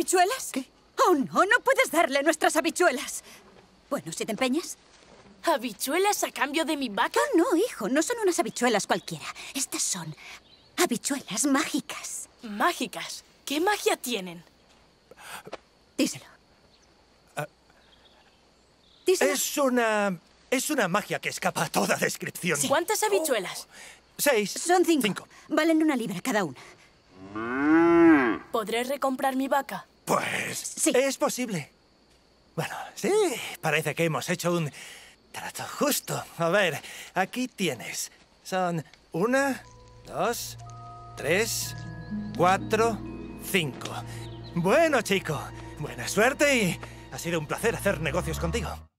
¿Habichuelas? ¿Qué? Oh, no, no puedes darle nuestras habichuelas. Bueno, si te empeñas. ¿Habichuelas a cambio de mi vaca? Oh, no, hijo, no son unas habichuelas cualquiera. Estas son habichuelas mágicas. Mágicas. ¿Qué magia tienen? Díselo. Díselo. Es una... Es una magia que escapa a toda descripción. ¿Cuántas habichuelas? Seis. Son cinco. Cinco. Valen una libra cada una. ¿Podré recomprar mi vaca? Pues... Sí. Es posible. Bueno, sí, parece que hemos hecho un trato justo. A ver, aquí tienes. Son una, dos, tres, cuatro, cinco. Bueno, chico, buena suerte y ha sido un placer hacer negocios contigo.